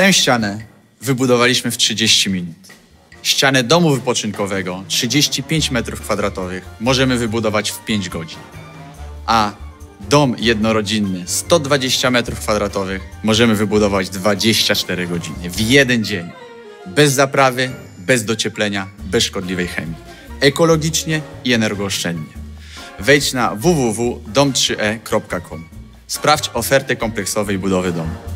Tę ścianę wybudowaliśmy w 30 minut. Ścianę domu wypoczynkowego 35 m2 możemy wybudować w 5 godzin. A dom jednorodzinny 120 m2 możemy wybudować 24 godziny w jeden dzień. Bez zaprawy, bez docieplenia, bez szkodliwej chemii. Ekologicznie i energooszczędnie. Wejdź na www.dom3e.com. Sprawdź ofertę kompleksowej budowy domu.